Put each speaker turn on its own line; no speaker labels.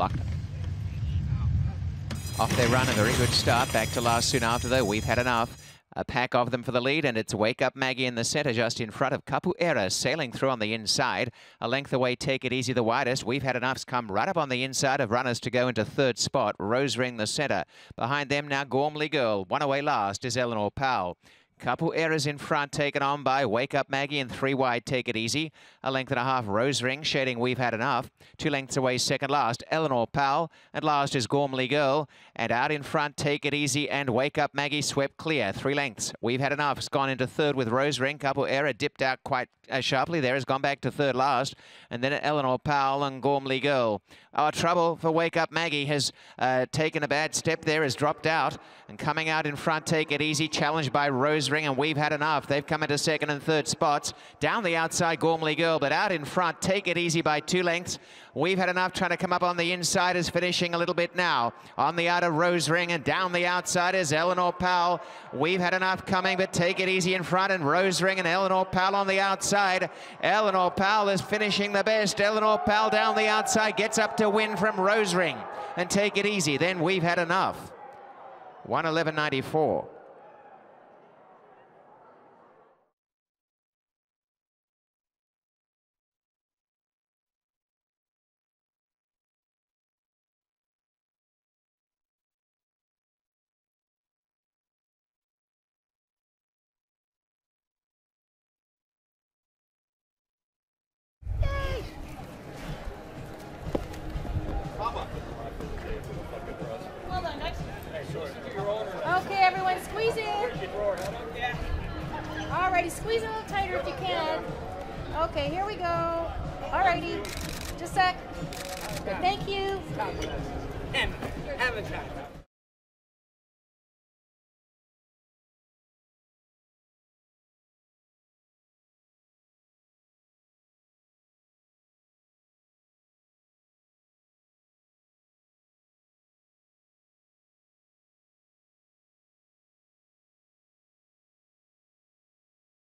Locked. Off their run, a very good start. Back to last soon after, though. We've had enough. A pack of them for the lead, and it's Wake Up Maggie in the centre, just in front of Capoeira, sailing through on the inside. A length away, Take It Easy, the widest. We've had enough's come right up on the inside of runners to go into third spot. Rose Ring, the centre. Behind them now, Gormley Girl. One away last is Eleanor Powell. Capoeira's in front taken on by Wake Up Maggie and three wide Take It Easy. A length and a half Rose Ring shading We've Had Enough. Two lengths away second last Eleanor Powell and last is Gormley Girl. And out in front Take It Easy and Wake Up Maggie swept clear. Three lengths. We've Had Enough. It's gone into third with Rose Ring. Capoeira dipped out quite uh, sharply there. Has gone back to third last. And then Eleanor Powell and Gormley Girl. Our trouble for Wake Up Maggie has uh, taken a bad step there. Has dropped out. And coming out in front Take It Easy. Challenged by Rose Ring, and we've had enough. They've come into second and third spots. Down the outside, Gormley Girl, but out in front, take it easy by two lengths. We've had enough trying to come up on the inside is finishing a little bit now. On the outer Rose Ring and down the outside is Eleanor Powell. We've had enough coming, but take it easy in front and Rose Ring and Eleanor Powell on the outside. Eleanor Powell is finishing the best. Eleanor Powell down the outside gets up to win from Rose Ring and take it easy. Then we've had enough. 111.94.
Okay, everyone, squeeze in. Alrighty, squeeze a little tighter if you can. Okay, here we go. Alrighty, just a sec. Thank you.
Haven't